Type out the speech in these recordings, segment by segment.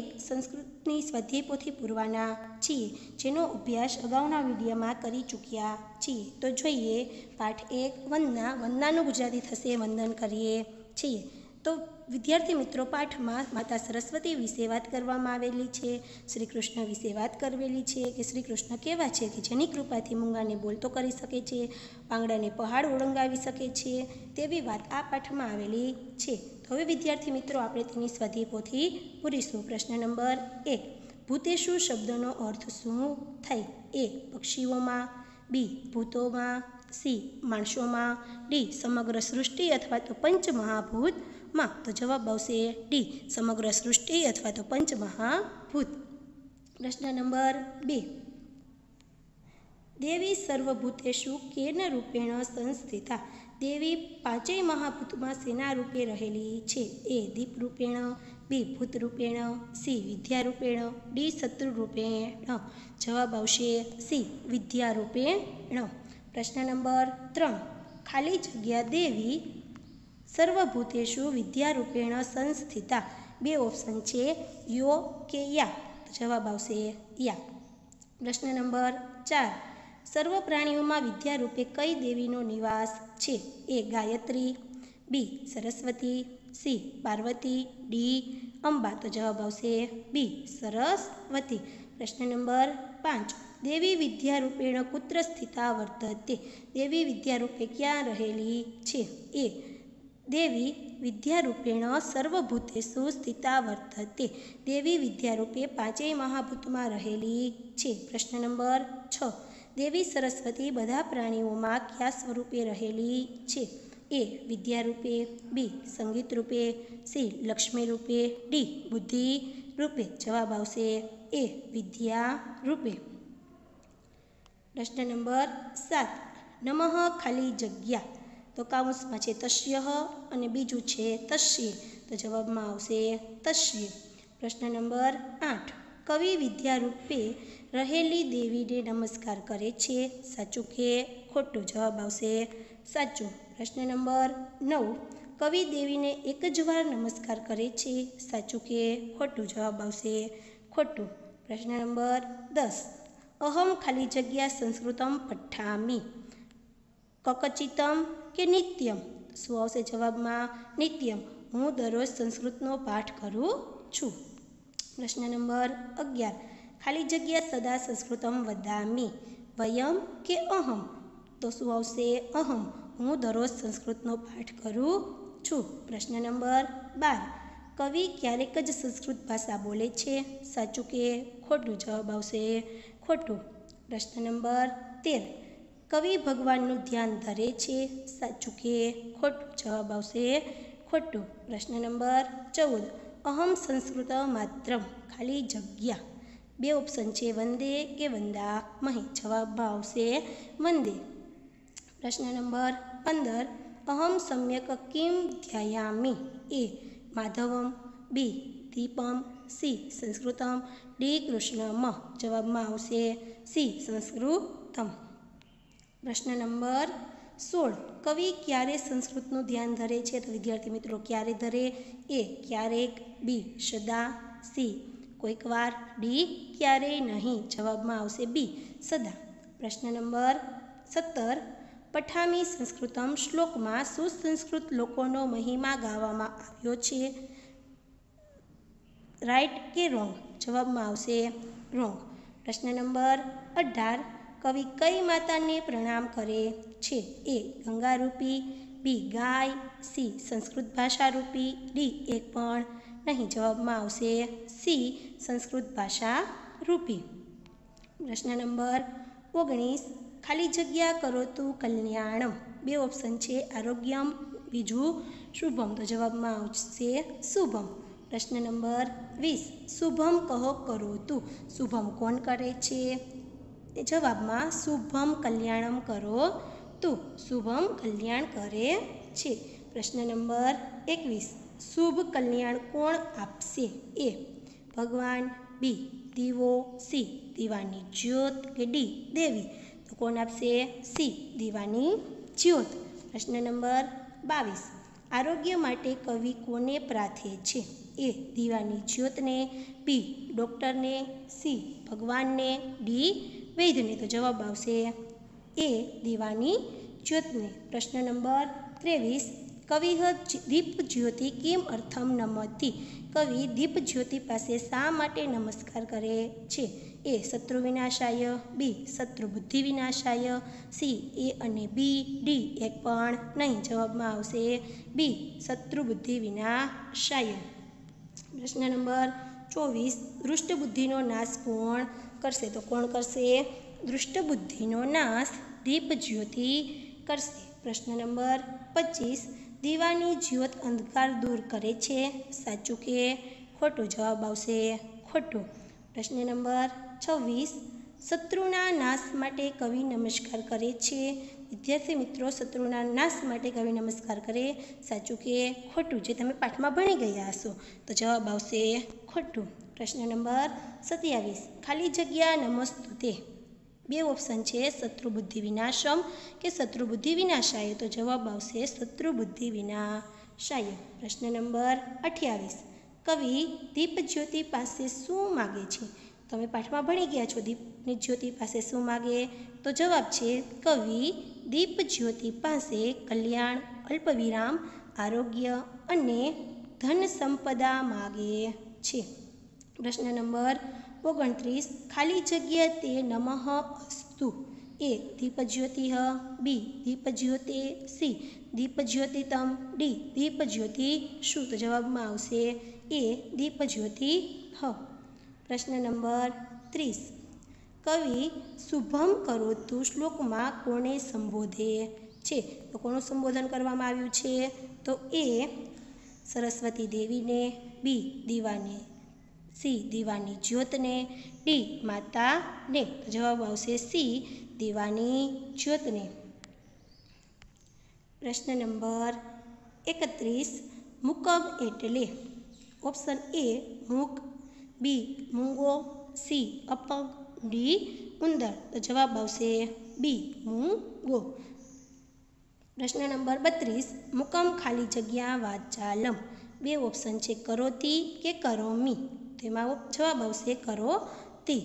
સાત સંસ્કૃતની સ્વાધ્યાય પોથી પૂરવાના છીએ, જેનો અભ્યાસ અગાઉના વિડીયોમાં કરી ચૂક્યા છીએ. તો જોઈએ, પાઠ એક વંદના વંદનાનું ગુજરાતી થશે, વંદન કરીએ છીએ. તો વિદ્યાર્થી મિત્રો પાઠમાં માતા સરસ્વતી વિશે વાત કરવામાં આવેલી છે, શ્રી કૃષ્ણ વિશે વાત કરેલી છે કે શ્રી કૃષ્ણ કેવા છે કે જેની કૃપાથી મૂંગાને બોલતો કરી શકે છે, પાંગડાને પહાડ ઓળંગાવી શકે છે, તેવી વાત આ પાઠમાં આવેલી છે. તો હવે વિદ્યાર્થી મિત્રો આપણે તેની સ્વધીપોથી પૂરીશું. પ્રશ્ન નંબર એક, ભૂતેશુ શબ્દનો અર્થ શું થાય? એ, પક્ષીઓમાં, બી, ભૂતોમાં, સી, માણસોમાં, ડી, સમગ્ર સૃષ્ટિ અથવા તો પંચમહાભૂત માં. તો જવાબ આવશે ડી. સમગ્ર સૃષ્ટિ અથવા તો પંચમહાભૂત. પ્રશ્ન નંબર બે. દેવી સર્વભૂતેશુ કેન રૂપેણ સંસ્થિતા? દેવી પાંચેય મહાભૂતમાં સેના રૂપે રહેલી છે. એ દીપ રૂપેણ, બી ભૂત રૂપેણ, સી વિદ્યા રૂપેણ, ડી શત્રુ રૂપેણ. જવાબ આવશે સી વિદ્યા રૂપેણ. પ્રશ્ન નંબર ત્રણ. ખાલી જગ્યા દેવી સર્વભૂતેશુ વિદ્યારૂપેણ સંસ્થિતા. બે ઓપ્શન છે, યો કે યા. જવાબ આવશે યા. પ્રશ્ન નંબર ચાર. સર્વ પ્રાણીઓમાં વિદ્યારૂપે કઈ દેવીનો નિવાસ છે? A Gayatri, B Saraswati, C Parvati, D Amba. તો જવાબ આવશે બી સરસ્વતી. પ્રશ્ન નંબર પાંચ. દેવી વિદ્યારૂપેણ કુત્ર સ્થિતા વર્તતે દેવી વિદ્યારૂપે ક્યાં રહેલી છે? એ દેવી વિદ્યારૂપેણ સર્વભૂતેષુ સ્થિતા વર્તતે દેવી વિદ્યારૂપે પાંચેય મહાભૂતમાં રહેલી છે. પ્રશ્ન નંબર છ. દેવી સરસ્વતી બધા પ્રાણીઓમાં કયા સ્વરૂપે રહેલી છે? એ વિદ્યારૂપે, બી સંગીત રૂપે સી લક્ષ્મી રૂપે ડી બુદ્ધિ રૂપે જવાબ આવશે, એ વિદ્યા રૂપે પ્રશ્ન નંબર સાત. નમઃ ખાલી જગ્યા. તો કાઉન્સમાં છે તસ્ય અને બીજું છે તસ્ય. તો જવાબમાં આવશે તસ્ય. પ્રશ્ન નંબર આઠ. કવિ વિદ્યારૂપે રહેલી દેવીને નમસ્કાર કરે છે. સાચું કે ખોટું? જવાબ આવશે સાચું. પ્રશ્ન નંબર નવ. કવિ દેવીને એક જ વાર નમસ્કાર કરે છે. સાચું કે ખોટું? જવાબ આવશે ખોટું. પ્રશ્ન નંબર દસ. અહમ ખાલી જગ્યા સંસ્કૃતમ પઠ્ઠામી કકચિતમ કે નિત્યમ? શું આવશે જવાબમાં? નિત્યમ. હું દરરોજ સંસ્કૃતનો પાઠ કરું છું. પ્રશ્ન નંબર અગિયાર. ખાલી જગ્યા સદા સંસ્કૃતમ વદામી. વયમ કે અહમ? તો શું આવશે? અહમ. હું દરરોજ સંસ્કૃતનો પાઠ કરું છું. પ્રશ્ન નંબર બાર. કવિ ક્યારેક જ સંસ્કૃત ભાષા બોલે છે? સાચું કે ખોટું? જવાબ આવશે ખોટું. પ્રશ્ન નંબર તેર. કવિ ભગવાનનું ધ્યાન ધરે છે. સાચું કે ખોટું? જવાબ આવશે ખોટું. પ્રશ્ન નંબર ચૌદ. અહમ સંસ્કૃત માત્રમ. ખાલી જગ્યા. બે ઓપ્શન છે. વંદે કે વંદા મહી. જવાબમાં આવશે વંદે. પ્રશ્ન નંબર પંદર. અહમ સમ્યક કિમ ધ્યાયામી? એ. માધવમ. બી. દીપમ. સી. સંસ્કૃતમ. ડી. કૃષ્ણમ. જવાબમાં આવશે સી. સંસ્કૃતમ. પ્રશ્ન નંબર સોળ. કવિ ક્યારે સંસ્કૃતનું ધ્યાન ધરે છે? તો વિદ્યાર્થી મિત્રો, ક્યારે ધરે? એ ક્યારેક, બી સદા, સી કોઈક વાર, ડી ક્યારેય નહીં? જવાબમાં આવશે બી સદા. પ્રશ્ન નંબર સત્તર. પઠામી સંસ્કૃતમ શ્લોકમાં સુસંસ્કૃત લોકોનો મહિમા ગાવામાં આવ્યો છે. રાઈટ કે રોંગ જવાબમાં આવશે રોંગ પ્રશ્ન નંબર અઢાર. કવિ કઈ માતાને પ્રણામ કરે છે? એ ગંગારૂપી, બી ગાય, સી સંસ્કૃત ભાષારૂપી, ડી એક પણ નહીં જવાબમાં આવશે. સી સંસ્કૃત ભાષા રૂપી પ્રશ્ન નંબર ઓગણીસ. ખાલી જગ્યા કરો તું કલ્યાણમ. બે ઓપ્શન છે, આરોગ્યમ, બીજું શુભમ. તો જવાબમાં આવશે શુભમ. પ્રશ્ન નંબર વીસ. શુભમ કહો કરો તું શુભમ કોણ કરે છે? જવાબમાં શુભમ કલ્યાણમ કરો તું. શુભમ કલ્યાણ કરે છે. પ્રશ્ન નંબર એકવીસ. શુભ કલ્યાણ કોણ આપશે? એ. ભગવાન. બી. દીવો. સી. દીવાની જ્યોત કે ડી. દેવી. તો કોણ આપશે? સી. દીવાની જ્યોત. પ્રશ્ન નંબર બાવીસ. આરોગ્ય માટે કવિ કોને પ્રાર્થે છે? એ. દીવાની જ્યોતને, બી. ડૉક્ટરને, સી. ભગવાનને, ડી. વૈદ્યને તો જવાબ આવશે એ દીવાની જ્યોતને. પ્રશ્ન નંબર ત્રેવીસ, કવિ દીપ જ્યોતિ કિમ અર્થમ નમતી? કવિ દીપ જ્યોતિ પાસે શા માટે નમસ્કાર કરે છે? એ શત્રુ વિનાશાય, બી શત્રુ બુદ્ધિ વિનાશાય, સી એ અને બી, ડી એક પણ નહીં જવાબમાં આવશે. બી શત્રુ બુદ્ધિ વિનાશાય. પ્રશ્ન નંબર ચોવીસ દૃષ્ટ બુદ્ધિનો નાશ કોણ? કરશે તો કોણ કરશે? દૃષ્ટ બુદ્ધિનો નાશ દીપ જ્યોતિ કરશે. પ્રશ્ન નંબર પચીસ, દીવાની જ્યોત અંધકાર દૂર કરે છે? સાચું કે ખોટો? જવાબ આવશે ખોટો. પ્રશ્ન નંબર છવ્વીસ, શત્રુના નાશ માટે કવિ નમસ્કાર કરે છે? વિદ્યાર્થી મિત્રો શત્રુના નાશ માટે કવિ નમસ્કાર કરે સાચું કે ખોટું જે તમે પાઠમાં ભણી ગયા હશો? તો જવાબ આવશે ખોટું. પ્રશ્ન નંબર સત્યાવીસ. ખાલી જગ્યા નમસ્તુ તે બે ઓપ્શન છે શત્રુ બુદ્ધિ વિનાશમ કે શત્રુ બુદ્ધિ વિનાશાય. તો જવાબ આવશે શત્રુ બુદ્ધિ વિનાશાય. પ્રશ્ન નંબર અઠ્યાવીસ. કવિ, દીપ જ્યોતિ પાસે શું માગે છે? તમે પાઠમાં ભણી ગયા છો, દીપની જ્યોતિ પાસે શું માગે? તો જવાબ છે કવિ દીપજ્યોતિ પાસે કલ્યાણ, અલ્પવિરામ, આરોગ્ય અને ધન સંપદા માગે છે. પ્રશ્ન નંબર ઓગણત્રીસ, ખાલી જગ્યા તે નમઃ અસ્તુ. એ દીપજ્યોતિ બી દીપજ્યોતિ, સી દીપજ્યોતિતમ, ડી દીપજ્યોતિ, શું તો જવાબમાં આવશે? એ દીપજ્યોતિ હ. પ્રશ્ન નંબર ત્રીસ કવિ શુભમ કરોતુ શ્લોકમાં કોને સંબોધે છે? તો કોનું સંબોધન કરવામાં આવ્યું છે? તો એ સરસ્વતી દેવીને, બી દીવાને, સી દીવાની જ્યોતને, ડી માતાને. જવાબ આવશે સી દીવાની જ્યોતને. પ્રશ્ન નંબર એકત્રીસ, મુકબ એટલે? ઓપ્શન એ, મૂક, બી મૂંગો, સી અપંગ ડી ઉંદર. તો જવાબ આવશે બી મૂંગો. પ્રશ્ન નંબર બત્રીસ. મુકમ ખાલી જગ્યા વાચાલમ બે ઓપ્શન છે કરોતી કે કરોમી તેમાં જવાબ આવશે કરોતી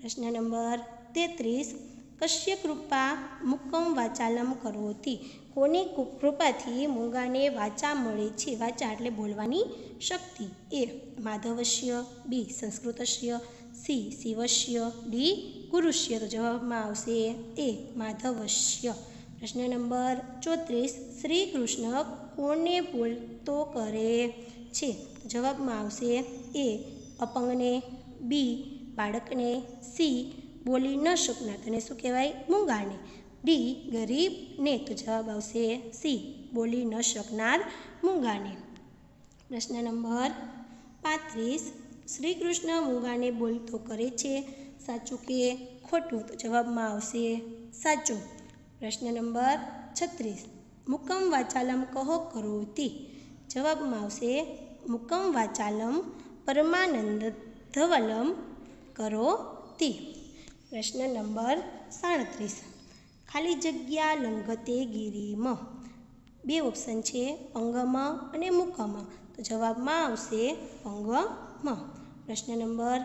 પ્રશ્ન નંબર તેત્રીસ. કશ્ય કૃપા મુકમ વાચાલમ કરોતી કોની કૃપાથી મૂંગાને વાચા મળે છે? વાચા એટલે બોલવાની શક્તિ. એ માધવશ્ય, બી સંસ્કૃતસ્ય સી શિવશ્ય, ડી ગુરુષ્ય તો જવાબમાં આવશે એ માધવશ્ય. પ્રશ્ન નંબર ચોત્રીસ, શ્રી કૃષ્ણ કોને બોલતો કરે છે? જવાબમાં આવશે એ અપંગને, બી બાળકને, સી બોલી ન શકનાર શું કહેવાય? મૂંગાને, ડી ગરીબને. તો જવાબ આવશે સી બોલી ન શકનાર મૂંગાને. પ્રશ્ન નંબર પાંત્રીસ શ્રી કૃષ્ણ મૂંગાને બોલતો કરે છે. સાચું કે ખોટું તો જવાબમાં આવશે. સાચું. પ્રશ્ન નંબર છત્રીસ. મુકમ વાચાલમ કહો કરોતી. જવાબમાં આવશે, મુકમ વાચાલમ પરમાનંદ ધવલમ કરોતી. પ્રશ્ન નંબર સાડત્રીસ. ખાલી જગ્યા લંગતે ગિરિમ. બે ઓપ્શન છે, પંગમ અને મુકમ. તો જવાબમાં આવશે પંગમ. પ્રશ્ન નંબર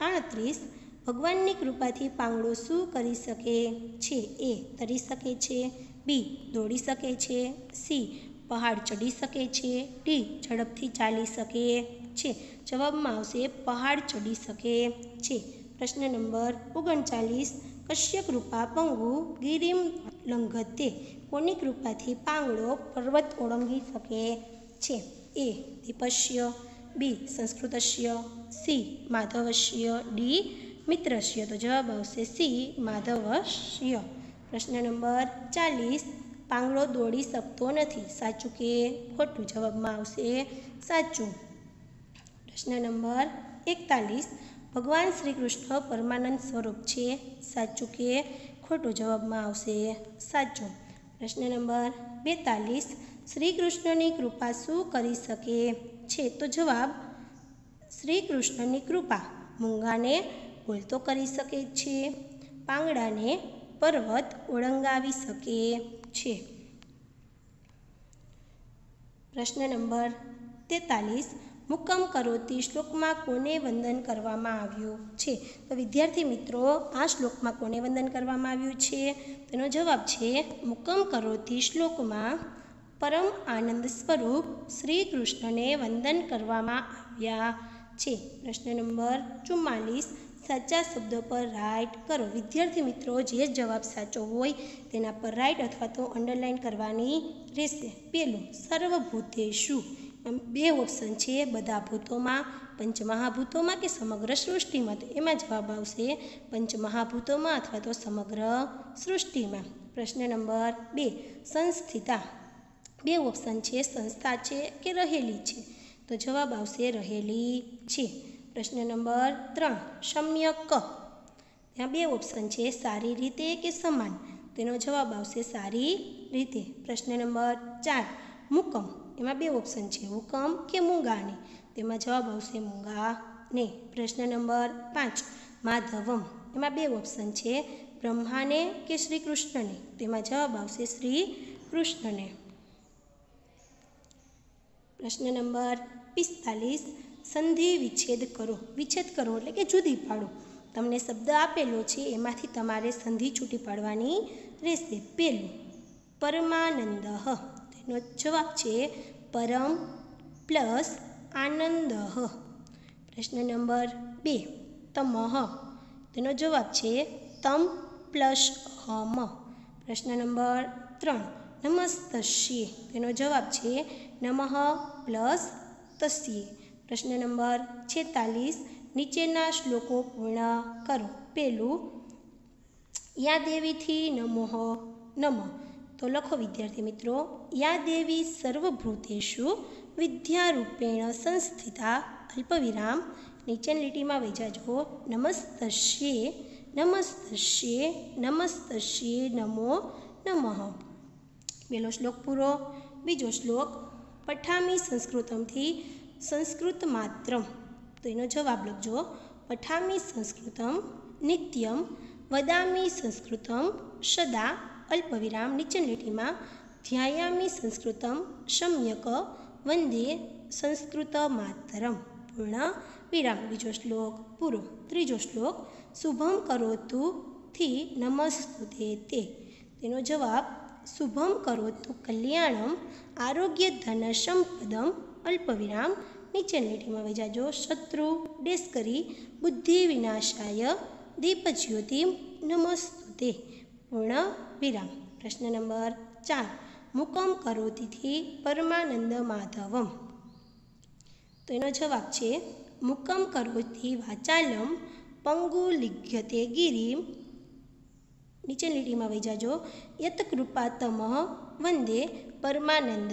આણત્રીસ ભગવાનની કૃપાથી પાંગડો શું કરી શકે? છે એ તરી શકે છે. બી દોડી શકે છે. સી પહાડ ચડી શકે છે. ડી ઝડપથી ચાલી શકે છે. જવાબમાં આવશે પહાડ ચડી શકે છે. પ્રશ્ન નંબર ઓગણચાલીસ. કશ્ય કૃપા પંગુ ગિરિમ લંઘતે કોની કૃપાથી પાંગડો પર્વત ઓળંગી શકે છે? એ દીપસ્ય. બી, સંસ્કૃતશ્ય, સી, માધવશ્ય, ડી, મિત્રશ્ય. તો જવાબ આવશે સી, માધવશ્ય. પ્રશ્ન નંબર ચાલીસ, પાંગળો દોડી શકતો નથી. સાચું કે ખોટું? જવાબમાં આવશે સાચું. પ્રશ્ન નંબર એકતાલીસ, ભગવાન શ્રી કૃષ્ણ પરમાનંદ સ્વરૂપ છે? સાચું કે ખોટું? જવાબમાં આવશે સાચું. પ્રશ્ન નંબર બેતાલીસ શ્રી કૃષ્ણની કૃપા શું કરી શકે? છે તો જવાબ શ્રી કૃષ્ણની કૃપા, મૂંગાને બોલતો કરી શકે છે, પાંગડાને પર્વત ઓળંગાવી શકે છે. પ્રશ્ન નંબર તેતાલીસ મુક્કમ કરોતી શ્લોકમાં કોને વંદન કરવામાં આવ્યું છે? તો વિદ્યાર્થી મિત્રો, આ શ્લોકમાં કોને વંદન કરવામાં આવ્યું છે? તેનો જવાબ છે મુક્કમ કરોતી શ્લોકમાં પરમ આનંદ સ્વરૂપ શ્રી કૃષ્ણને વંદન કરવામાં આવ્યા છે. પ્રશ્ન નંબર ચુમ્માલીસ, સાચા શબ્દો પર રાઇટ કરો. વિદ્યાર્થી મિત્રો, જે જવાબ સાચો હોય તેના પર રાઇટ અથવા તો અંડરલાઇન કરવાની રહેશે. પહેલું સર્વભૂતેશુ એમ બે ઓપ્શન છે, બધા ભૂતોમાં, પંચમહાભૂતોમાં કે સમગ્ર સૃષ્ટિમાં. તો એમાં જવાબ આવશે પંચમહાભૂતોમાં અથવા તો સમગ્ર સૃષ્ટિમાં. પ્રશ્ન નંબર બે, સંસ્થિતા. બે ઓપ્શન છે, સંસ્થા છે કે રહેલી છે? તો જવાબ આવશે રહેલી છે. પ્રશ્ન નંબર ત્રણ સમ્યક ત્યાં બે ઓપ્શન છે, સારી રીતે કે સમાન? તેનો જવાબ આવશે સારી રીતે. પ્રશ્ન નંબર ચાર, મુકમ? એમાં બે ઓપ્શન છે, હુકમ કે મૂંગાને? તેમાં જવાબ આવશે મૂંગાને. પ્રશ્ન નંબર પાંચ, માધવમ? એમાં બે ઓપ્શન છે, બ્રહ્માને કે શ્રી કૃષ્ણને? તેમાં જવાબ આવશે શ્રી કૃષ્ણને. પ્રશ્ન નંબર પિસ્તાલીસ, સંધિ વિચ્છેદ કરો. વિચ્છેદ કરો એટલે કે જુદી પાડો. તમને શબ્દ આપેલો છે, એમાંથી તમારે સંધિ છૂટી પાડવાની રહેશે. પહેલું, પરમાનંદ. તેનો જવાબ છે, પરમ પ્લસ આનંદ. પ્રશ્ન નંબર બે તમહ તેનો જવાબ છે, તમ પ્લસ હમ. પ્રશ્ન નંબર ત્રણ નમસ્તસ્ય. તેનો જવાબ છે નમઃ પ્લસ તસ્યે. પ્રશ્ન નંબર છેતાલીસ. નીચેના શ્લોકો પૂર્ણ કરો. પેલું યા દેવીથી નમોહ નમ. તો લખો વિદ્યાર્થી મિત્રો યા દેવી સર્વભૂતેષુ વિદ્યારૂપેણ સંસ્થિતા અલ્પવિરામ. નીચેની લીટીમાં વેચાજો નમસ્તસ્યે નમસ્તસ્યે નમસ્તસ્યે, નમો, નમઃ. પહેલો શ્લોક પૂરો, બીજો શ્લોક, પઠામી સંસ્કૃતમથી સંસ્કૃત માત્રમ તો એનો જવાબ લખજો, પઠામી સંસ્કૃતમ, નિત્યમ, વદામી સંસ્કૃતમ, સદા, અલ્પવિરામ નીચન લીટીમાં ધ્યાયામી સંસ્કૃતમ, સમ્યક, વંદે સંસ્કૃત માતરમ પૂર્ણ વિરામ. બીજો શ્લોક પૂરો. ત્રીજો શ્લોક, શુભમ કરોતુ થી નમસ્તુતે તે. તેનો જવાબ શુભમ કરોતુ કલ્યાણમ, આરોગ્ય ધનશમ પદમ, અલ્પવિરામ, નીચે લીટીમાં વજાજો શત્રુ ડેસ કરી બુદ્ધિ વિનાશાય દીપજ્યોતિ નમસ્તુતે પૂર્ણ વિરામ પ્રશ્ન નંબર ચાર. મુકમ કરોતીથી પરમાનંદ માધવમ. તો એનો જવાબ છે, મુકમ કરોતી વાચાલમ પંગુ લિઘ્યતે ગિરિમ નીચેની લીટીમાં વૈજાજો યત કૃપા તમઃ વંદે પરમાનંદ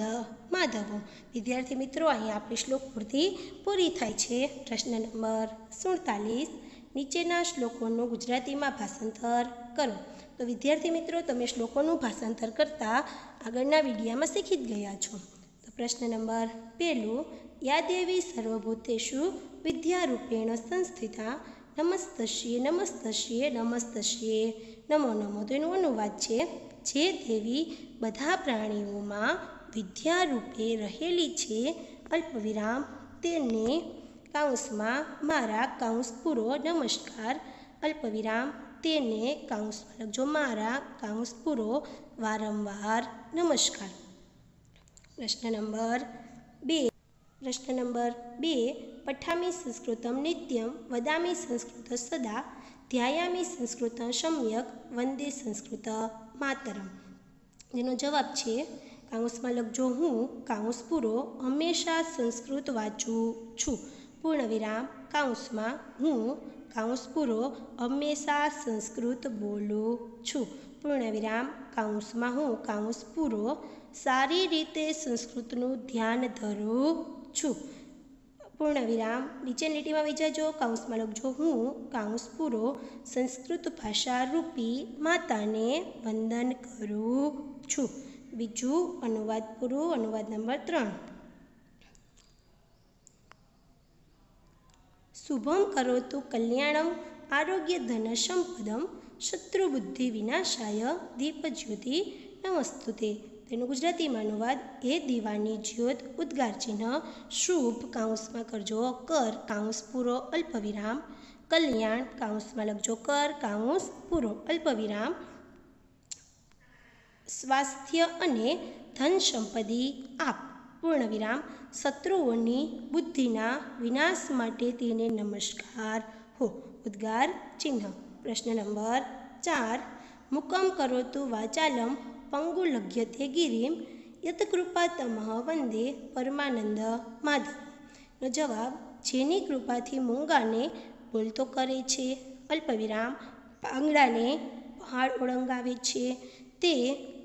માધવ. વિદ્યાર્થી મિત્રો, અહીં આપણી શ્લોક પૂર્તિ પૂરી થાય છે. પ્રશ્ન નંબર સુડતાલીસ. નીચેના શ્લોકોનું ગુજરાતીમાં ભાષાંતર કરો. તો વિદ્યાર્થી મિત્રો, તમે શ્લોકોનું ભાષાંતર કરતાં આગળના વિડીયામાં શીખી જ ગયા છો. તો પ્રશ્ન નંબર પહેલું યાદેવી સર્વભૂતેશુ વિદ્યારૂપેણ સંસ્થિતા નમસ્તશ્યે નમસ્તશ્યે નમસ્તશ્યે નમો નમો તો અનુવાદ છે. જે દેવી બધા પ્રાણીઓમાં વિદ્યારૂપે રહેલી છે. અલ્પવિરામ તેને કાઉન્સમાં મારા કાઉન્સ પૂરો નમસ્કાર. અલ્પવિરામ તેને કાઉન્સમાં લખજો મારા કાઉન્સ પૂરો વારંવાર નમસ્કાર. પ્રશ્ન નંબર બે. પ્રશ્ન નંબર બે. પઠામી સંસ્કૃતમ નિત્યમ વદામી સંસ્કૃત સદા ધ્યાયામી સંસ્કૃત સમ્યક વંદે સંસ્કૃત માતરમ. જેનો જવાબ છે કાઉન્સમાં લખજો હું કાઉન્સ પૂરો, હંમેશા સંસ્કૃત વાંચું છું. પૂર્ણ વિરામ કાઉન્સમાં હું કાઉન્સ પૂરો, હંમેશા સંસ્કૃત બોલું છું. પૂર્ણ વિરામ કાઉન્સમાં હું કાઉન્સ પૂરો, સારી રીતે સંસ્કૃતનું ધ્યાન ધરું છું. પૂર્ણ વિરામ. નીચે લીટીમાં વિચારજો કાઉન્સમાં લખજો હું કાઉન્સ પૂરો સંસ્કૃત ભાષા રૂપી માતાને વંદન કરું છું. બીજું, અનુવાદ પૂરો, અનુવાદ નંબર ત્રણ. શુભમ કરો તો કલ્યાણમ, આરોગ્ય ધન સંપદમ, શત્રુબુદ્ધિ વિનાશાય, દીપજ્યોતિ નમસ્તુતે. તેનો ગુજરાતીમાં અનુવાદ એ દીવાની જ્યોત, ઉદ્ગાર ચિહ્ન, શુભ કાઉન્સમાં કરજો કર કાઉન્સ પૂરો અલ્પવિરામ કલ્યાણ કાઉન્સમાં લખજો કર કાઉન્સ પૂરો અલ્પવિરામ સ્વાસ્થ્ય અને ધન સંપત્તિ, આપ પૂર્ણવિરામ શત્રુઓની બુદ્ધિના વિનાશ માટે તેને નમસ્કાર, હો, ઉદ્ગાર ચિહ્ન. પ્રશ્ન નંબર ચાર, મુકમ કરો તું વાચાલમ પંગુલગ્યતે ગિરિમ યતકૃપા તમઃ વંદે પરમાનંદ માધવ. જવાબ, જેની કૃપાથી મૂંગાને બોલતો કરે છે, અલ્પવિરામ પાંગડાને પહાડ ઓળંગાવે છે, તે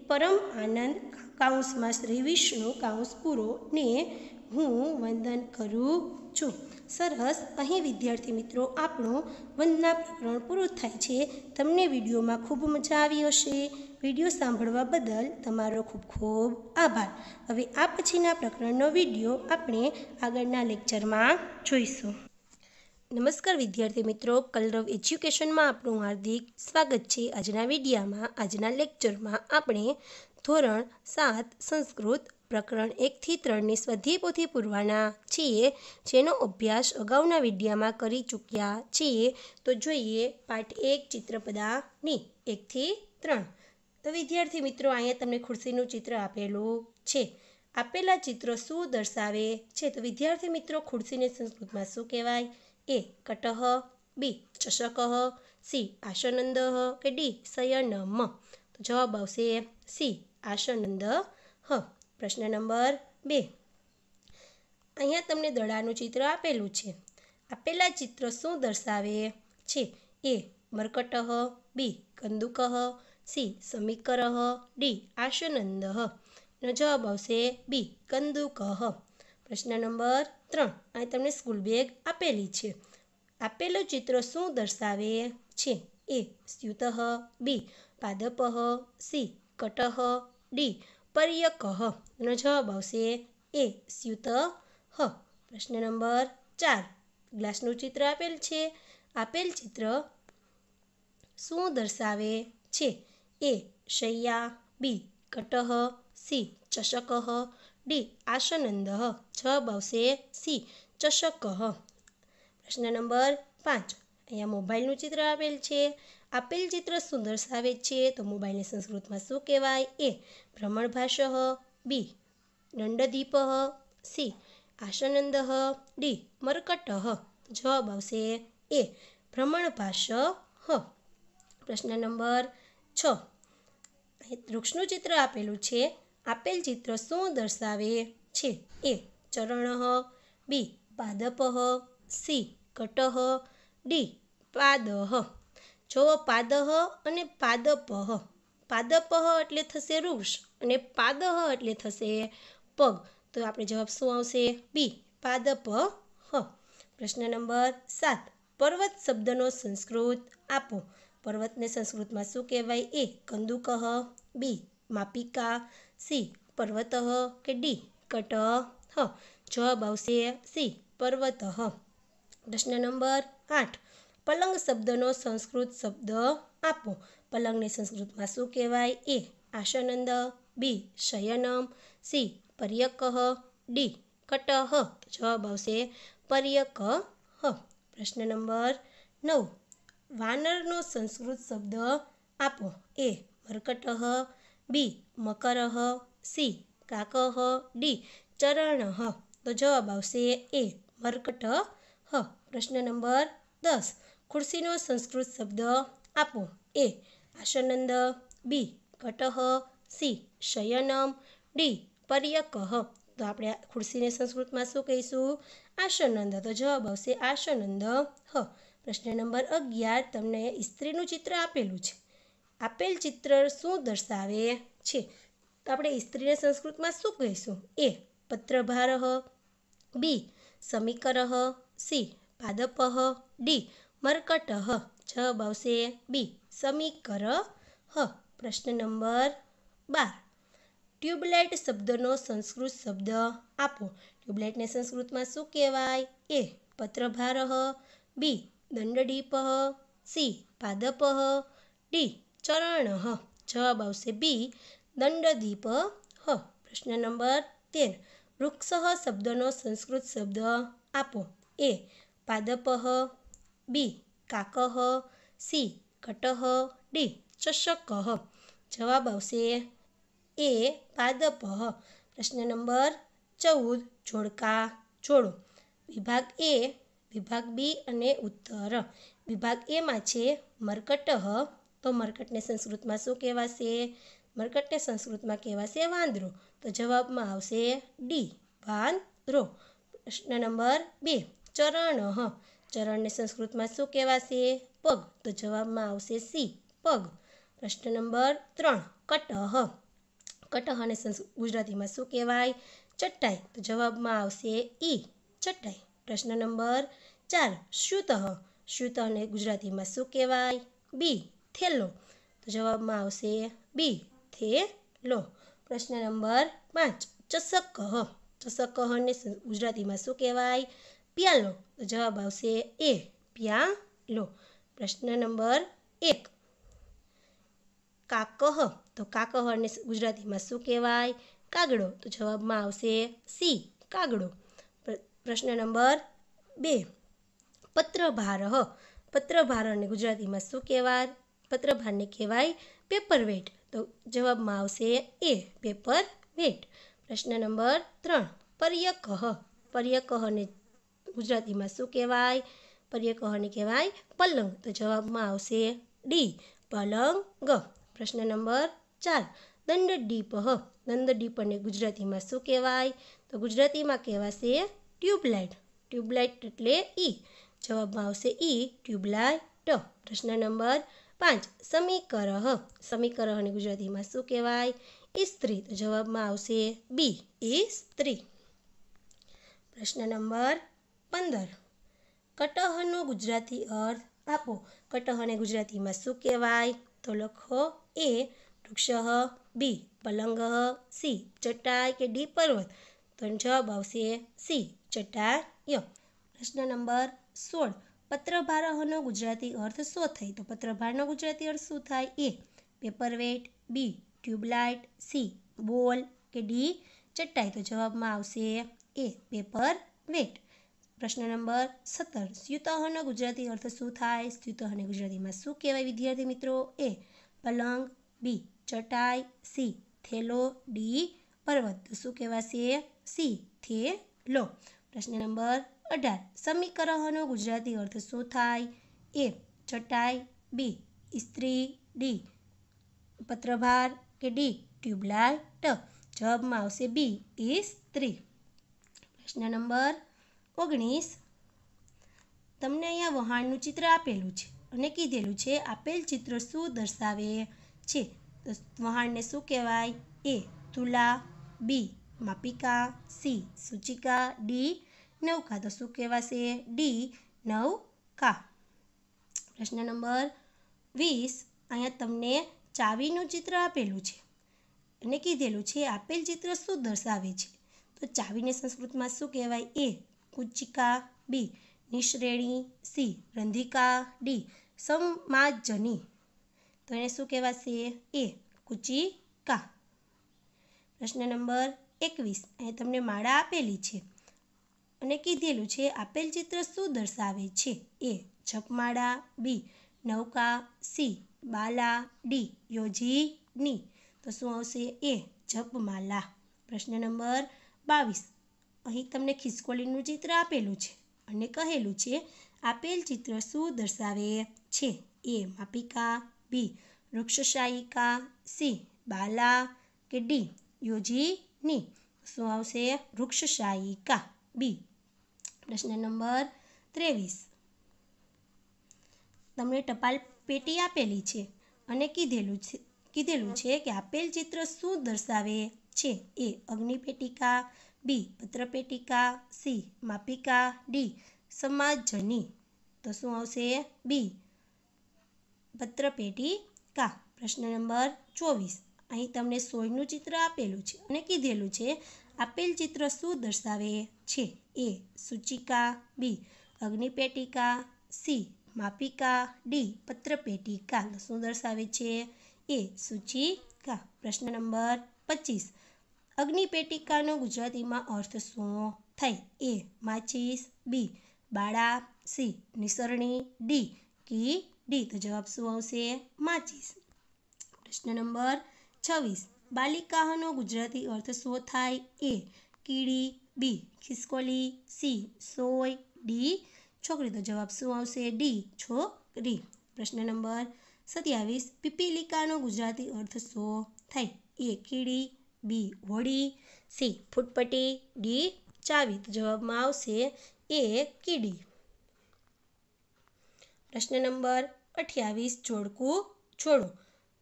પરમ આનંદ કાઉન્સમાં શ્રી વિષ્ણુ કાઉન્સ પૂરો ને હું વંદન કરું છું. સરસ. અહીં વિદ્યાર્થી મિત્રો, આપણું વંદના પ્રકરણ પૂરું થાય છે. તમને વિડીયોમાં ખૂબ મજા આવી હશે. વીડિયો સાંભળવા બદલ તમારો ખૂબ ખૂબ આભાર. હવે આ પછીના પ્રકરણનો વીડિયો આપણે આગળના લેક્ચરમાં જોઈશું. નમસ્કાર વિદ્યાર્થી મિત્રો. કલરવ એજ્યુકેશનમાં આપણું હાર્દિક સ્વાગત છે. આજના વિડીયામાં, આજના લેક્ચરમાં આપણે ધોરણ સાત સંસ્કૃત પ્રકરણ એકથી ત્રણની સ્વાધ્યાય પોથી પૂરવાના છીએ, જેનો અભ્યાસ અગાઉના વિડીયામાં કરી ચૂક્યા છીએ. તો જોઈએ પાઠ એક ચિત્રપદાની એકથી ત્રણ. તો વિદ્યાર્થી મિત્રો, અહીંયા તમને ખુરશીનું ચિત્ર આપેલું છે. આપેલા ચિત્રો શું દર્શાવે છે? તો વિદ્યાર્થી મિત્રો, ખુરશીને સંસ્કૃતમાં શું કહેવાય? એ કટહ, બી ચષક, સી આસનંદ કે ડી સયનમ તો જવાબ આવશે સી આશનંદ હ, પ્રશ્ન નંબર બે. અહીંયા તમને દડાનું ચિત્ર આપેલું છે. આપેલા ચિત્ર શું દર્શાવે છે? એ, મર્કટહ, બી, કંદુકહ, સી, સમીકરહ, ડી આશનંદ નો જવાબ આવશે બી, કંદુકહ. પ્રશ્ન નંબર ત્રણ. અહીં તમને સ્કૂલ બેગ આપેલી છે. આપેલું ચિત્ર શું દર્શાવે છે? એ સ્યુતઃ બી, પાદપહ, સી, કટહ ડી. પર્યક. એનો જવાબ આવશે એ. સ્યુત. હ પ્રશ્ન નંબર ચાર. ગ્લાસનું ચિત્ર આપેલ છે. આપેલ ચિત્ર શું દર્શાવે છે? એ. શૈયા. બી. કટહ સી. ચષક. ડી. આશનંદ. જવાબ આવશે સી. ચષક. પ્રશ્ન નંબર પાંચ. અહીંયા મોબાઈલનું ચિત્ર આપેલ છે. આપેલ ચિત્ર શું દર્શાવે છે, તો મોબાઈલને સંસ્કૃતમાં શું કહેવાય? એ ભ્રમણભાષ બી, દંડદીપ સી, આશનંદ ડી, મરકટ જવાબ આવશે એ ભ્રમણભાષ હ. પ્રશ્ન નંબર છ. વૃક્ષનું ચિત્ર આપેલું છે. આપેલ ચિત્ર શું દર્શાવે છે? એ, ચરણ બી, પાદપ સી, કટ ડી પાદહ જો પાદહ અને પાદપહ. પાદપહ એટલે થશે વૃક્ષ અને પાદહ એટલે થશે પગ. તો આપણે જવાબ શું આવશે? બી પાદપ હ પ્રશ્ન નંબર સાત. પર્વત શબ્દનો સંસ્કૃત આપો. પર્વતને સંસ્કૃતમાં શું કહેવાય? એ, કંદુકહ. બી, માપિકા. સી, પર્વત કે ડી કટ હ જવાબ આવશે સી, પર્વત. પ્રશ્ન નંબર આઠ. પલંગ શબ્દનો સંસ્કૃત શબ્દ આપો. પલંગને સંસ્કૃતમાં શું કહેવાય? એ આશાનંદ, બી શયનમ, સી પર્યકહ, ડી કટહ. જવાબ આવશે પર્યક પ્રશ્ન નંબર નવ. વાનરનો સંસ્કૃત શબ્દ આપો. એ મરકટહ, બી મકરહ, સી કાકહ, ડી ચરણ તો જવાબ આવશે એ મરકટ હ પ્રશ્ન નંબર દસ. ખુરશીનો સંસ્કૃત શબ્દ આપો. એ, આશાનંદ, બી કટહ સી, શયનમ, ડી પર્યકહ તો આપણે ખુરશીને સંસ્કૃતમાં શું કહીશું? આશાનંદ. તો જવાબ આવશે આશાનંદ હ. પ્રશ્ન નંબર અગિયાર, તમને ઇસ્ત્રીનું ચિત્ર આપેલું છે. આપેલ ચિત્ર શું દર્શાવે છે? તો આપણે ઇસ્ત્રીને સંસ્કૃતમાં શું કહીશું? એ પત્રભારહ બી સમીકરહ સી પાદપહ ડી મરકટ. જવાબ આવશે બી. સમીકર. હ પ્રશ્ન નંબર બાર. ટ્યુબલાઇટ શબ્દનો સંસ્કૃત શબ્દ આપો. ટ્યુબલાઇટને સંસ્કૃતમાં શું કહેવાય? એ. પત્રભાર. બી. દંડડીપ સી. પાદપ. ડી. ચરણ. જવાબ આવશે બી. દંડદીપ. હ પ્રશ્ન નંબર તેર. વૃક્ષ શબ્દનો સંસ્કૃત શબ્દ આપો. એ. પાદપઃ. બી, કાકહ, સી કટહ ડી, ચષકહ. જવાબ આવશે એ, પાદપહ. પ્રશ્ન નંબર ચૌદ, જોડકા, જોડો. વિભાગ એ, વિભાગ બી અને ઉત્તર. વિભાગ એમાં છે મરકટહ, તો મરકટને સંસ્કૃતમાં શું કહેવાશે? મરકટને સંસ્કૃતમાં કહેવાશે વાંદરો. તો જવાબમાં આવશે ડી, વાંદરો. પ્રશ્ન નંબર બે ચરણ ચરણને સંસ્કૃતમાં શું કહેવાશે? પગ. તો જવાબમાં આવશે સી. પગ. પ્રશ્ન નંબર ત્રણ. કટહ. કટહને ગુજરાતીમાં શું કહેવાય? ચટ્ટાઈ તો જવાબમાં આવશે ઈ. ચટ્ટાઈ પ્રશ્ન નંબર ચાર. શુતઃ શુતઃને ગુજરાતીમાં શું કહેવાય? બી. થેલો. તો જવાબમાં આવશે બી. થેલો. પ્રશ્ન નંબર પાંચ. ચસક ને ગુજરાતીમાં શું કહેવાય? પ્યાલો. તો જવાબ આવશે એ. પ્યાલો. પ્રશ્ન નંબર એક. કાકહ. તો કાકહને ગુજરાતીમાં શું કહેવાય? કાગડો. તો જવાબમાં આવશે સી. કાગડો. પ્રશ્ન નંબર બે. પત્રભાર પત્રભારને ગુજરાતીમાં શું કહેવાય? પત્રભારને કહેવાય પેપર વેટ તો જવાબમાં આવશે એ. પેપર વેટ પ્રશ્ન નંબર ત્રણ. પર્યકહ. પર્યકહને ગુજરાતીમાં શું કહેવાય? પર્યકહને કહેવાય પલંગ. તો જવાબમાં આવશે ડી, પલંગ. પ્રશ્ન નંબર ચાર દંડ ડીપહ દંડ ડીપને ગુજરાતીમાં શું કહેવાય? તો ગુજરાતીમાં કહેવાશે ટ્યુબલાઇટ. ટ્યુબલાઇટ એટલે ઈ. જવાબમાં આવશે ઈ, ટ્યુબલાઇટ. પ્રશ્ન નંબર પાંચ, સમીકરહ. સમીકરહને ગુજરાતીમાં શું કહેવાય? ઇસ્ત્રી. તો જવાબમાં આવશે બી, ઇસ્ત્રી. પ્રશ્ન નંબર પંદર. કટહનો ગુજરાતી અર્થ આપો. કટહને ગુજરાતીમાં શું કહેવાય? તો લખો એ, વૃક્ષ, બી, પલંગ, સી ચટાઈ કે ડી, પર્વત. તો જવાબ આવશે સી, ચટાય. પ્રશ્ન નંબર સોળ. પત્રભારહનો ગુજરાતી અર્થ શું થાય? તો પત્રભારનો ગુજરાતી અર્થ શું થાય? એ, પેપરવેટ, બી, ટ્યુબલાઇટ, સી, બોલ કે ડી ચટાઈ તો જવાબમાં આવશે એ પેપર વેટ પ્રશ્ન નંબર સત્તર. સ્યુતઃનો ગુજરાતી અર્થ શું થાય? સ્યુતઃને ગુજરાતીમાં શું કહેવાય વિદ્યાર્થી મિત્રો? એ પલંગ, બી ચટાઈ, સી થેલો, ડી પર્વત. તો શું કહેવાશે? સી થેલો. પ્રશ્ન નંબર અઢાર. સમીકરણનો ગુજરાતી અર્થ શું થાય? એ ચટાઈ, બી ઇસ્ત્રી, ડી પત્રભાર કે ડી ટ્યુબલાઇટ. જવાબમાં આવશે બી ઇસ્ત્રી. પ્રશ્ન નંબર ઓગણીસ. તમને અહીંયા વહાણનું ચિત્ર આપેલું છે અને કીધેલું છે, આપેલ ચિત્ર શું દર્શાવે છે? તો વહાણને શું કહેવાય? એ, તુલા, બી, માપિકા, સી, સૂચિકા, ડી, નૌકા. તો શું કહેવાશે? ડી, નૌકા. પ્રશ્ન નંબર વીસ. અહીંયા તમને ચાવીનું ચિત્ર આપેલું છે અને કીધેલું છે, આપેલ ચિત્ર શું દર્શાવે છે? તો ચાવીને સંસ્કૃતમાં શું કહેવાય? એ કુચિકા બી, નિશ્રેણી સી, રંધિકા ડી, સમાજની. તો એને શું કહેવાશે? એ, કુચિકા. પ્રશ્ન નંબર એકવીસ. અહીં તમને માળા આપેલી છે અને કીધેલું છે, આપેલ ચિત્ર શું દર્શાવે છે? એ, જપમાળા, બી, નૌકા, સી, બાલા, ડી, યોજીની. તો શું આવશે? એ, જપમાલા. પ્રશ્ન નંબર બાવીસ. અહીં તમને ખિસકોલીનું ચિત્ર આપેલું છે અને કહેલું છે, આપેલ ચિત્ર શું દર્શાવે છે? એ, માપિકા, બી, વૃક્ષશાયિકા, સી, બાલા કે ડી, યોજીની? શું આવશે? વૃક્ષશાયિકા. બી, પ્રશ્ન નંબર ત્રેવીસ. તમને ટપાલ પેટી આપેલી છે અને કીધેલું છે કીધેલું છે કે આપેલ ચિત્ર શું દર્શાવે છે? એ, અગ્નિપેટિકા બી, પત્રપેટિકા સી, માપિકા ડી સમાજની તો શું આવશે? બી, પત્રપેટિકા. પ્રશ્ન નંબર ચોવીસ. અહીં તમને સોયનું ચિત્ર આપેલું છે અને કીધેલું છે. આપેલ ચિત્ર શું દર્શાવે છે? એ, સૂચિકા બી, અગ્નિપેટિકા સી, માપિકા ડી, પત્રપેટિકા. શું દર્શાવે છે? એ, સૂચિકા. પ્રશ્ન નંબર પચીસ. અગ્નિપેટિકાનો ગુજરાતીમાં અર્થ શું થાય એ માચીસ, બી બાળા, સી નિસરણી, ડી કી ડી. તો જવાબ શું આવશે? માચીસ. પ્રશ્ન નંબર છવ્વીસ. બાલિકાનો ગુજરાતી અર્થ શું થાય? એ કીડી, બી ખિસકોલી, સી સોય, ડી છોકરી. તો જવાબ શું આવશે? ડી છોકરી. પ્રશ્ન નંબર સત્યાવીસ. પીપીલિકાનો ગુજરાતી અર્થ શું થાય એ કીડી બી હોડી સી ફૂટપટ્ટી, ડી ચાવી. જવાબમાં આવશે એ કીડી. પ્રશ્ન નંબર અઠ્યાવીસ, જોડકું છોડો.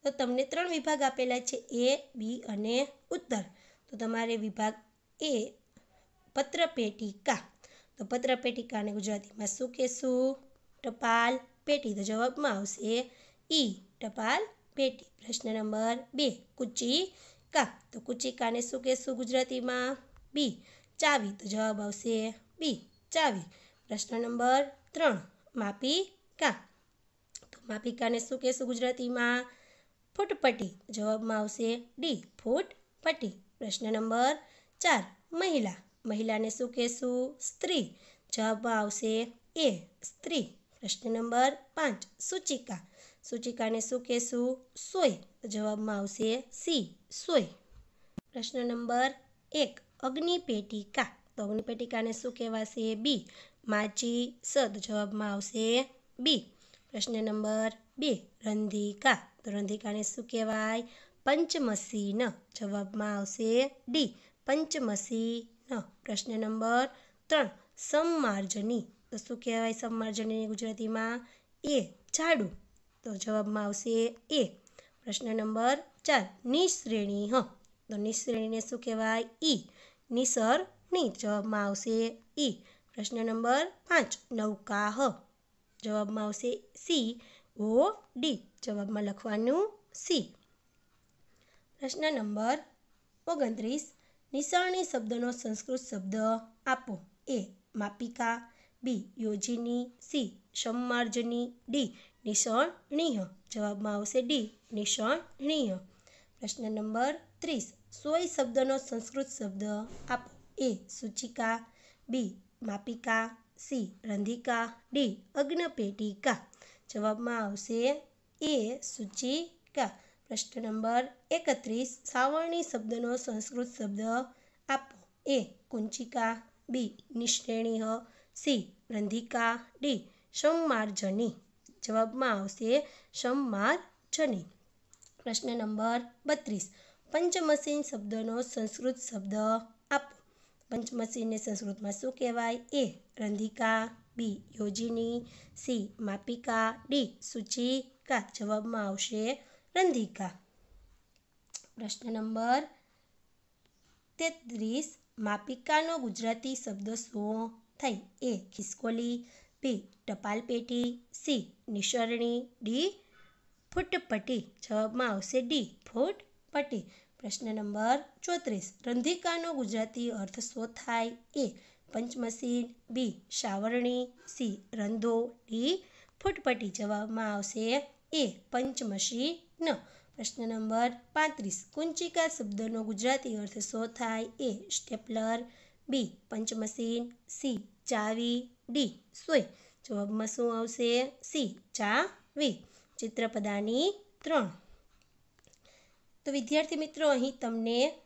તો તમને ત્રણ વિભાગ આપેલા છે, એ, બી અને ઉત્તર. તો તમારે વિભાગ એ પત્રપેટિકા. તો પત્રપેટિકાને ગુજરાતીમાં શું કહેશું? ટપાલ પેટી. તો જવાબમાં આવશે ઈ, ટપાલ પેટી. પ્રશ્ન નંબર બે કુચિકા તો કુચિકાને શું કહેશું ગુજરાતીમાં બી. ચાવી. તો જવાબ આવશે બી. ચાવી. પ્રશ્ન નંબર ત્રણ. માપિકા તો માપિકાને શું કહેશું ગુજરાતીમાં ફૂટપટ્ટી. જવાબમાં આવશે ડી. ફૂટપટ્ટી. પ્રશ્ન નંબર ચાર. મહિલા. મહિલાને શું કહેશું સ્ત્રી. જવાબમાં આવશે એ. સ્ત્રી. પ્રશ્ન નંબર પાંચ. સૂચિકા. સૂચિકાને શું કહેશું સોય. જવાબમાં આવશે સી, સોય. પ્રશ્ન નંબર એક, અગ્નિપેટિકા. તો અગ્નિપેટિકાને શું કહેવાશે? બી માચી સદ. જવાબમાં આવશે બી. પ્રશ્ન નંબર બે, રંધિકા. તો રંધિકાને શું કહેવાય? પંચમસીન. જવાબમાં આવશે ડી, પંચમસીન. પ્રશ્ન નંબર ત્રણ સમમાર્જની તો શું કહેવાય સમમાર્જની ગુજરાતીમાં? એ, ઝાડુ. તો જવાબમાં આવશે એ. પ્રશ્ન નંબર ચાર. નિશ્રેણી, હ. તો નિશ્રેણીને શું કહેવાય? ઈ. નિસરણી જવાબમાં આવશે ઈ. પ્રશ્ન નંબર પાંચ. નૌકા, હ. જવાબમાં આવશે સી. ઓ, ડી. જવાબમાં લખવાનું સી. પ્રશ્ન નંબર ઓગણત્રીસ. નિસરણી શબ્દનો સંસ્કૃત શબ્દ આપો. એ. માપિકા. બી. યોજિની. સી. સંમાર્જની. ડી. નિષણનીય જવાબમાં આવશે ડી નિષણનીય પ્રશ્ન નંબર ત્રીસ, સોય શબ્દનો સંસ્કૃત શબ્દ આપો. એ, સૂચિકા. બી, માપિકા. સી, રંધિકા. ડી, અગ્નપેટિકા. જવાબમાં આવશે એ, સૂચિકા. પ્રશ્ન નંબર એકત્રીસ, સાવરણી શબ્દનો સંસ્કૃત શબ્દ આપો. એ, કુંચિકા. બી નિશ્રેણીહ સી, રંધિકા. ડી, સંમાર્જની. જવાબમાં આવશે જની. પ્રશ્ન નંબર બત્રીસ. પંચમસીન શબ્દનો સંસ્કૃત શબ્દ આપો. પંચમસીનને સંસ્કૃતમાં શું કહેવાય? એ. રંધિકા, બી. યોજિની, સી. માપિકા, ડી. સૂચિકા. જવાબમાં આવશે રંધિકા. પ્રશ્ન નંબર તેત્રીસ. માપિકાનો ગુજરાતી શબ્દ શું થાય એ. ખિસકોલી બી ટપાલ પેટી, સી, નિસરણી, ડી, ફૂટપટ્ટી જવાબમાં આવશે ડી, ફૂટપટ્ટી. પ્રશ્ન નંબર ચોત્રીસ. રંધિકાનો ગુજરાતી અર્થ શો થાય? એ પંચમસીન બી, સાવરણી, સી, રંધો, ડી, ફૂટપટ્ટી. જવાબમાં આવશે એ પંચમશીન પ્રશ્ન નંબર પાંત્રીસ. કુંચિકા શબ્દનો ગુજરાતી અર્થ શો થાય? A, stapler, B punch machine C, ચાવી ડી, સોય. જવાબમાં શું આવશે? સી ચાવી ચિત્રપદાની ત્રણ. તો વિદ્યાર્થી મિત્રો, અહીં તમને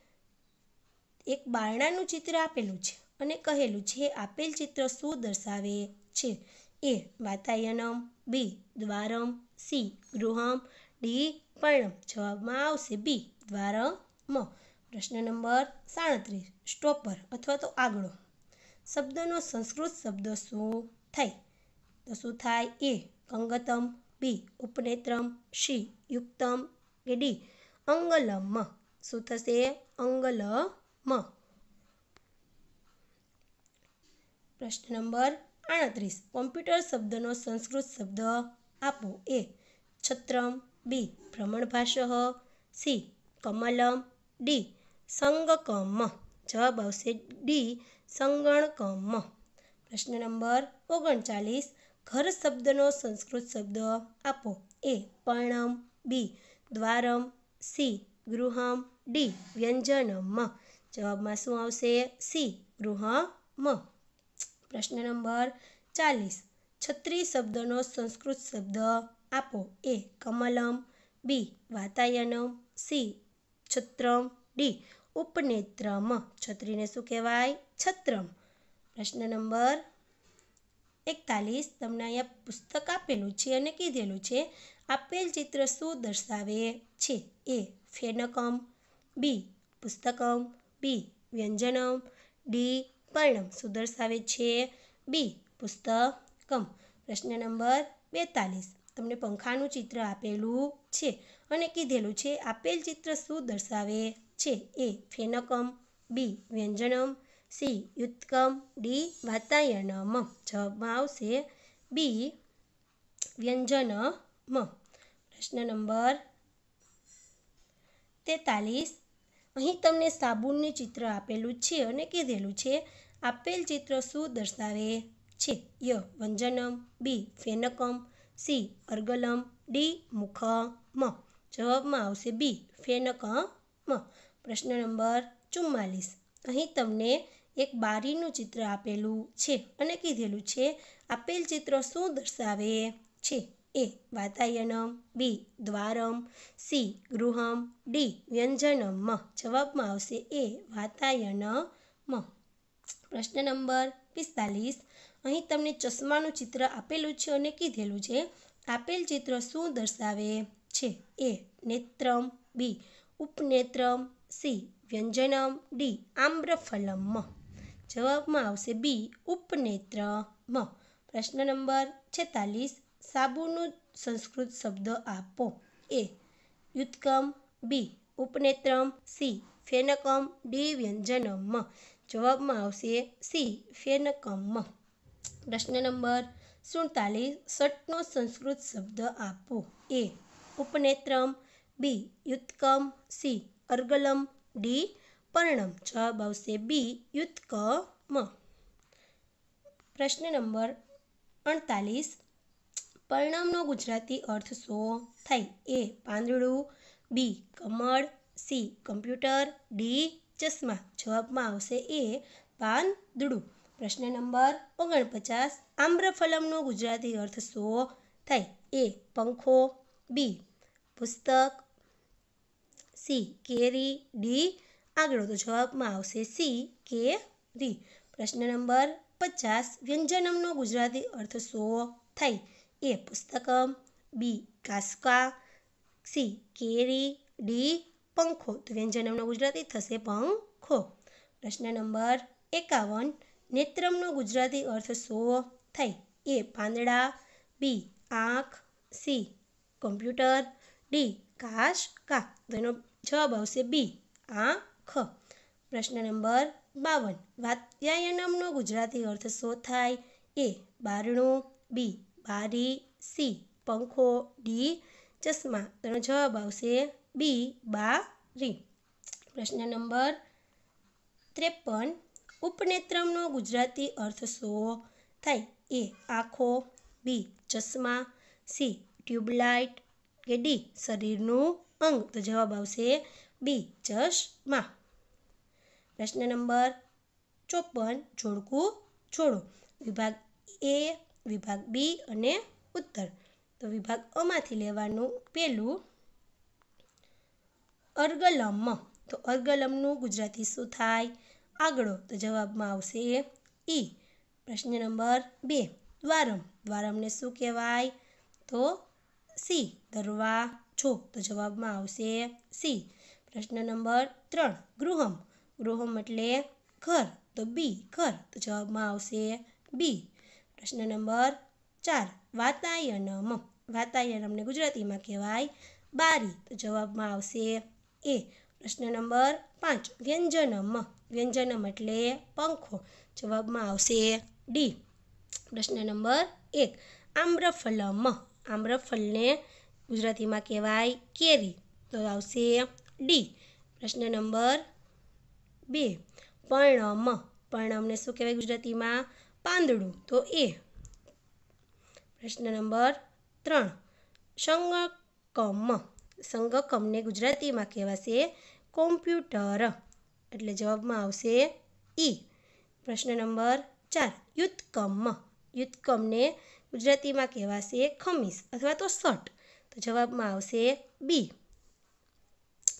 એક બારણાનું ચિત્ર આપેલું છે અને કહેલું છે, આપેલ ચિત્ર શું દર્શાવે છે? એ, વાતાયનમ, બી, દ્વારમ, સી, ગૃહમ, ડી, પર્ણમ. જવાબમાં આવશે બી, દ્વારમ. પ્રશ્ન નંબર સાડત્રીસ, સ્ટોપર અથવા તો આગળો. શબ્દનો સંસ્કૃત શબ્દ શું થાય તો શું થાય? એ અંગતમ બી, ઉપનેત્રમ સી યુક્તમ, કે ડી, અંગલમ. શું થશે? અંગલમ. પ્રશ્ન નંબર આડત્રીસ. કોમ્પ્યુટર શબ્દનો સંસ્કૃત શબ્દ આપો. એ, છત્રમ, બી, ભ્રમણભાષ. સી, કમલમ, ડી, સંગકમ. જવાબ આવશે ડી સંગણકમ. પ્રશ્ન નંબર ઓગણચાલીસ, ઘર શબ્દનો સંસ્કૃત શબ્દ આપો. એ, પર્ણમ. બી, દ્વારમ. સી, ગૃહમ. ડી, વ્યંજનમ. જવાબમાં શું આવશે? સી, ગૃહમ. પ્રશ્ન નંબર ચાલીસ, છત્રી શબ્દનો સંસ્કૃત શબ્દ આપો. એ, કમલમ. બી, વાતાયનમ. સી, છત્રમ. ડી ઉપનેત્રમ. છત્રીને શું કહેવાય? છત્રમ. પ્રશ્ન નંબર એકતાલીસ. તમને અહીંયા પુસ્તક આપેલું છે અને કીધેલું છે. આપેલ ચિત્ર શું દર્શાવે છે? એ. ફેનકમ. બી. પુસ્તકમ. બી. વ્યંજનમ. ડી. પર્ણમ. શું દર્શાવે છે? બી. પુસ્તકમ. પ્રશ્ન નંબર બેતાલીસ. તમને પંખાનું ચિત્ર આપેલું છે અને કીધેલું છે. આપેલ ચિત્ર શું દર્શાવે છે. એ ફેનકમ, બી વ્યંજનમ, સી યુત્કમ, ડી વાતાયનમ. જવાબમાં આવશે બી વ્યંજનમ. પ્રશ્ન નંબર તેતાલીસ. અહીં તમને સાબુનનું ચિત્ર આપેલું છે અને કીધેલું છે. આપેલ ચિત્ર શું દર્શાવે છે? ય વ્યંજનમ, બી ફેનકમ, સી અર્ગલમ, ડી મુખમ. જવાબમાં આવશે બી ફેનકમ. પ્રશ્ન નંબર ચુમ્માલીસ. અહીં તમને એક બારીનું ચિત્ર આપેલું છે અને કીધેલું છે, આપેલ ચિત્ર શું દર્શાવે છે? એ. વાતાયનમ. બી. દ્વારમ. સી. ગૃહમ. ડી. વ્યંજનમ. જવાબમાં આવશે એ. વાતાયનમ. પ્રશ્ન નંબર પિસ્તાલીસ. અહીં તમને ચશ્માનું ચિત્ર આપેલું છે અને કીધેલું છે, આપેલ ચિત્ર શું દર્શાવે છે? એ. નેત્રમ. બી. ઉપનેત્રમ. સી, વ્યંજનમ, ડી, આમ્રફલમ. જવાબમાં આવશે બી, ઉપનેત્રમ. પ્રશ્ન નંબર છેતાલીસ, સાબુનું સંસ્કૃત શબ્દ આપો. એ યુત્કમ બી, ઉપનેત્રમ, સી, ફેનકમ, ડી, વ્યંજનમ. જવાબમાં આવશે સી, ફેનકમ. પ્રશ્ન નંબર સુડતાલીસ, સટનો સંસ્કૃત શબ્દ આપો. એ, ઉપનેત્રમ, બી યુત્કમ સી અર્ગલમ ડી પર્ણમ જવાબ આવશે બી યુત્કમ પ્રશ્ન નંબર અડતાલીસ પર્ણમનો ગુજરાતી અર્થ શો થાય? એ, પાંદડું, બી, કમળ, સી, કમ્પ્યુટર, ડી, ચશ્મા. જવાબમાં આવશે એ, પાંદડું. પ્રશ્ન નંબર ઓગણપચાસ, આમ્રફલમનો ગુજરાતી અર્થ શો થાય? એ, પંખો, બી, પુસ્તક સી કેરી ડી આગળ તો જવાબમાં આવશે સી કેરી. પ્રશ્ન નંબર પચાસ, વ્યંજનમનો ગુજરાતી અર્થ સો થાય? એ પુસ્તકમ, બી કાસકા, સી કેરી, ડી પંખો. તો વ્યંજનમનો ગુજરાતી થશે પંખો. પ્રશ્ન નંબર એકાવન, નેત્રમનો ગુજરાતી અર્થ સો થાય? એ પાંદડા, બી આંખ, સી કમ્પ્યુટર, ડી કાશ કા તો એનો જવાબ આવશે બી. આંખ. પ્રશ્ન નંબર બાવન. વાત્યાયનમનો ગુજરાતી અર્થ શું થાય? એ બારણું, બી બારી, સી પંખો, ડી ચશ્મા. તેનો જવાબ આવશે બી બારી. પ્રશ્ન નંબર ત્રેપન. ઉપનેત્રમનો ગુજરાતી અર્થ શું થાય? એ આંખો, બી ચશ્મા, સી ટ્યુબલાઇટ કે ડી શરીરનું અંગ. તો જવાબ આવશે બી. ચશ્મા. પ્રશ્ન નંબર ચોપન. જોડકું છોડો. વિભાગ એ, વિભાગ બી અને ઉત્તર. તો વિભાગ અમાંથી લેવાનું પહેલું અર્ગલમ. તો અર્ગલમનું ગુજરાતી શું થાય? આગળો. તો જવાબમાં આવશે ઈ. પ્રશ્ન નંબર બે. દ્વારમ. દ્વારમને શું કહેવાય? તો સી. દરવા. છો તો જવાબમાં આવશે સી. પ્રશ્ન નંબર ત્રણ. ગૃહમ. ગૃહમ એટલે ઘર. તો બી, ઘર. તો જવાબમાં આવશે બી. પ્રશ્ન નંબર ચાર. વાતાયનમ. વાતાયનમને ગુજરાતીમાં કહેવાય બારી. તો જવાબમાં આવશે એ. પ્રશ્ન નંબર પાંચ. વ્યંજનમ. વ્યંજનમ એટલે પંખો. જવાબમાં આવશે ડી. પ્રશ્ન નંબર એક. આમ્રફલમ. આમ્રફલને ગુજરાતીમાં કહેવાય કેરી. તો આવશે ડી, પ્રશ્ન નંબર બે પર્ણમ પર્ણમને શું કહેવાય ગુજરાતીમાં? પાંદડું. તો એ, પ્રશ્ન નંબર ત્રણ, સંગકમ. સંગકમને ગુજરાતીમાં કહેવાશે કોમ્પ્યુટર. એટલે જવાબમાં આવશે ઈ. પ્રશ્ન નંબર ચાર યુત્કમ યુત્કમને ગુજરાતીમાં કહેવાશે ખમીસ અથવા તો શર્ટ જવાબમાં આવશે બી.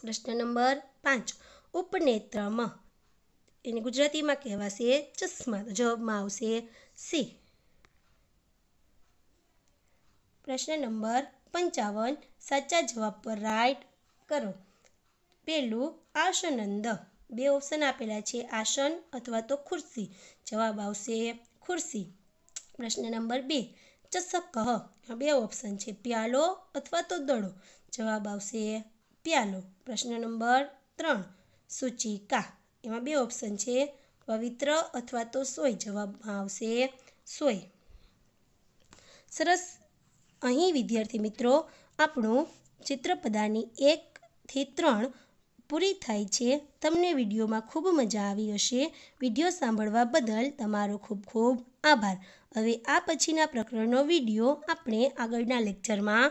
પ્રશ્ન નંબર પાંચ. ઉપનેત્રમ એને ગુજરાતીમાં કહેવાશે ચશ્મા. જવાબમાં આવશે સી. પ્રશ્ન નંબર પંચાવન. સાચા જવાબ પર રાઈટ કરો. પેલું આસનંદ. બે ઓપ્શન આપેલા છે, આસન અથવા તો ખુરશી. જવાબ આવશે ખુરશી. પ્રશ્ન નંબર બે. ચસક બે ઓપ્શન છે, પ્યાલો અથવા તો દડો. જવાબ આવશે પ્યાલો. પ્રશ્ન નંબર ત્રણ, સૂચિકા. એમાં બે ઓપ્શન છે, પવિત્ર અથવા તો સોય. જવાબમાં આવશે સોય. સરસ. અહીં વિદ્યાર્થી મિત્રો, આપણું ચિત્રપદાની એકથી ત્રણ પૂરી થાય છે. તમને વિડીયોમાં ખૂબ મજા આવી હશે. વીડિયો સાંભળવા બદલ તમારો ખૂબ ખૂબ આભાર. હવે આ પછીના પ્રકરણનો વીડિયો આપણે આગળના લેક્ચરમાં